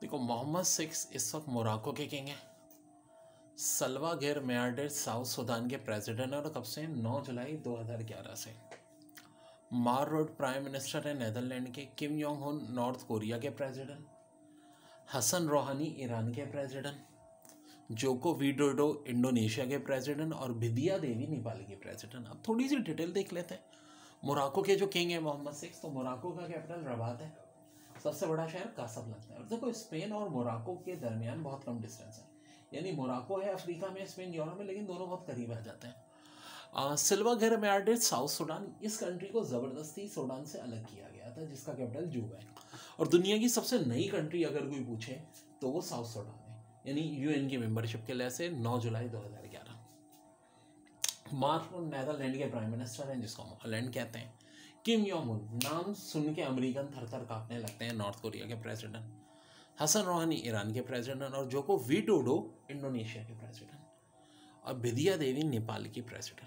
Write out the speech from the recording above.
देखो, मोहम्मद सिक्स इस वक्त मोराको के किंग हैं। Salva Kiir Mayardit South Sudan के प्रेसिडेंट और कब से? 9 जुलाई 2011 से। मार रोड प्राइम मिनिस्टर है नेदरलैंड के। Kim Jong Un North Korea के प्रेसिडेंट। हसन रोहानी ईरान के प्रेसिडेंट। जोको विडोडो इंडोनेशिया के प्रेसिडेंट और बिदिया देवी नेपाल के प्रेसिडेंट। अब थोड़ी सी डिटेल देख लेते हैं। मोराको के जो किंग है मोहम्मद सिक्स तो मोराको का कैपिटल रबात है। सबसे बड़ा शहर कासब लगता है। और देखो, स्पेन और मोराको के दरमियान बहुत कम डिस्टेंस है। यानी मोराको है, अफ्रीका में, स्पेन, यूरोप में, लेकिन दोनों बहुत करीब आ जाते हैं। सिल्वा घर में साउथ सूडान, इस कंट्री को ज़बरदस्ती सूडान से अलग किया गया था, जिसका कैपिटल जूब है। और दुनिया की सबसे नई कंट्री अगर कोई पूछे तो वो साउथ सूडान है। यानी यूएन की मेंबरशिप के लिए से 9 जुलाई 2011 मार्क नैदरलैंड के प्राइम मिनिस्टर हैं, जिसको हॉलैंड कहते हैं। किम योंग नाम सुन के अमरीकन थर थर कांपने लगते हैं नॉर्थ कोरिया के प्रेसिडेंट। हसन रोहानी ईरान के प्रेसिडेंट और जोको वीटोडो इंडोनेशिया के प्रेसिडेंट। और विद्या देवी नेपाल की प्रेसिडेंट।